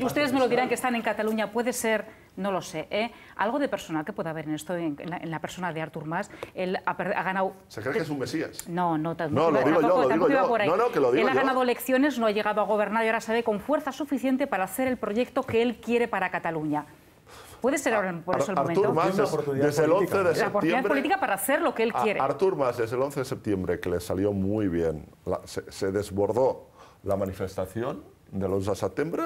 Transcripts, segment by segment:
y ustedes me lo dirán que están en Cataluña, puede ser, no lo sé, ¿eh? algo de personal que puede haber en esto, en, en la, en la persona de Artur Mas. Él ha, ha ganado... ¿Se cree que es un mesías? No, no, tampoco, No, lo digo yo, tampoco- lo tampoco digo yo. por ahí. No, no, que lo digo Él ha yo. ganado elecciones, no ha llegado a gobernar y ahora se ve con fuerza suficiente para hacer el proyecto que él quiere para Cataluña. Puede ser ahora por eso el Ar- momento. Artur Mas, desde el 11 política. de la oportunidad política para hacer lo que él quiere. Artur Mas, desde el 11 de septiembre, que le salió muy bien, la- se, se desbordó la manifestación del 11 de septiembre,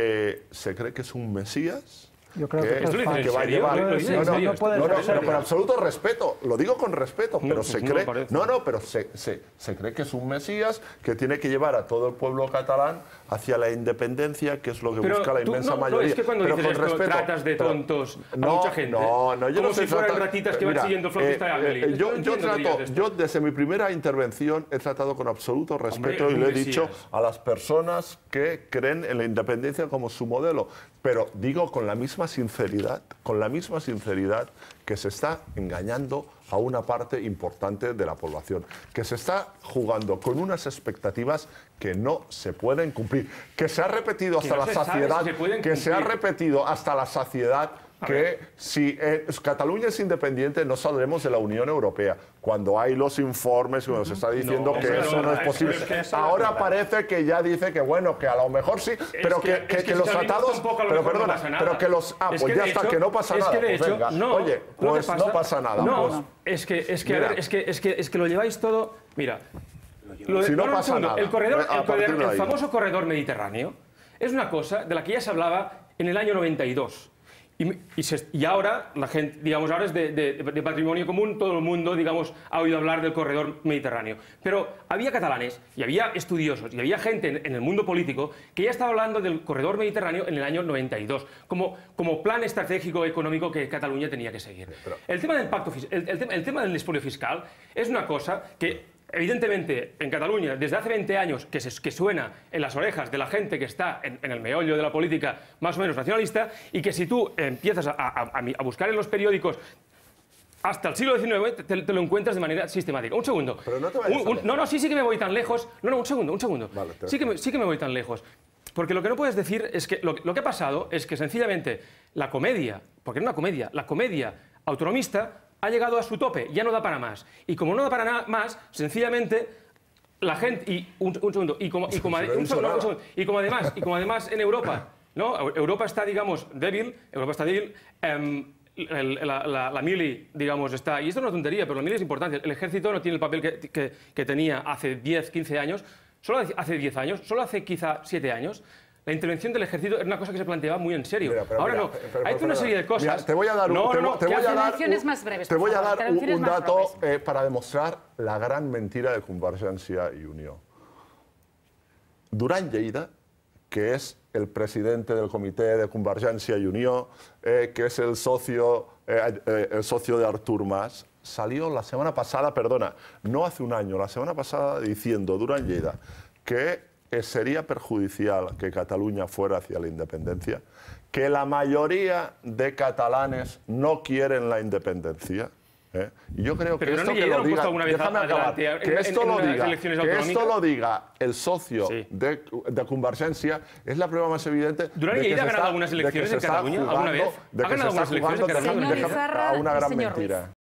eh, se cree que es un mesías. Yo creo que esto es que va a llevar. ¿Lo no, no? No no, no, pero con absoluto respeto, lo digo con respeto, pero No, se no cree, no, no, pero se, se- se cree que es un mesías que tiene que llevar a todo el pueblo catalán hacia la independencia, que es lo que Pero busca la tú- inmensa no, no, mayoría. es que cuando Pero dices esto, respeto, tratas de pero- tontos a no, mucha gente. No, no, yo Como no si fueran trata- ratitas que van Mira, siguiendo flautista de Amelie. eh, Yo yo, no trato, yo desde mi primera intervención he tratado con absoluto respeto Hombre, y le he dicho a las personas que creen en la independencia como su modelo. Pero digo con la misma sinceridad, con la misma sinceridad que se está engañando a una parte importante de la población, que se está jugando con unas expectativas que no se pueden cumplir, que se ha repetido hasta no la saciedad, si que se ha repetido hasta la saciedad que si eh, Cataluña es independiente no saldremos de la Unión Europea. Cuando hay los informes, cuando se está diciendo No, que eso no, no es posible. es que Ahora parece que ya dice que bueno, que a lo mejor sí, pero que- que, que- es que que si los tratados, pero no perdona, nada. pero que los ah, Es pues que ya de está, hecho- que no pasa nada. que pues hecho, venga. no, Oye, que pues pasa- no pasa nada. No, pues. es que, es que, ver, es que, es que, es que lo lleváis todo. Mira, lo Si no pasa segundo, nada. El, corredor, el, corredor- el famoso corredor mediterráneo es una cosa de la que ya se hablaba en el año 92. Y, y se- y ahora, la gente, digamos, ahora es de, de- de patrimonio común, todo el mundo, digamos, ha oído hablar del corredor mediterráneo. Pero había catalanes y había estudiosos y había gente en, en el mundo político que ya estaba hablando del corredor mediterráneo en el año 92, como, como plan estratégico económico que Cataluña tenía que seguir. El tema del pacto, el, el tema, el tema del fiscal es una cosa que Evidentemente, en Cataluña, desde hace 20 años, que, se- que suena en las orejas de la gente que está en, en el meollo de la política más o menos nacionalista, y que si tú empiezas a, buscar en los periódicos hasta el siglo XIX, te, te lo encuentras de manera sistemática. Un segundo. Pero no te vayas Un- un- no, no, sí, sí que me voy tan lejos. No, no, un segundo, un segundo. Vale, sí, que me, sí que me voy tan lejos. Porque lo que no puedes decir es que lo, lo que ha pasado es que sencillamente la comedia, porque no una comedia, la comedia autonomista ha llegado a su tope, ya no da para más. Y como no da para nada más, sencillamente la gente y un, un segundo y como, y como, no un segundo, un segundo. y como además y como además en Europa, ¿no? Europa está digamos débil, Europa está débil. em, la, la- la mili, digamos, está... Y esto es una tontería, pero la mili es importante. El ejército no tiene el papel que, que- que tenía hace 10, 15 años. Solo hace- hace 10 años, solo hace quizá 7 años. La intervención del ejército era una cosa que se planteaba muy en serio. Mira, pero Ahora mira, no. pero- Hay pero- una serie de cosas. Mira, te voy a dar un, No, te no, voy- no, te que voy a hace- dar Intervenciones un- más breves, te por voy a favor, dar un, intervenciones un más dato eh, para demostrar la gran mentira de Convergencia y Unión. Durán Lleida, que es el presidente del comité de Convergencia y Unión, eh, que es el socio, eh, el socio de Artur Mas, salió la semana pasada, perdona, no hace un año, la semana pasada diciendo, Durán Lleida, que eh, sería perjudicial que Cataluña fuera hacia la independencia, que la mayoría de catalanes no quieren la independencia. ¿eh? Y yo creo Pero que no esto que lo diga, acabar, que en- esto en lo diga, que esto lo diga el socio Sí. de, de Convergencia es la prueba más evidente Durán de que Lleida se ha ganado está- algunas que elecciones se en Cataluña alguna vez. de ¿Ha que se ganado está algunas elecciones jugando a una gran señor Ruiz. mentira.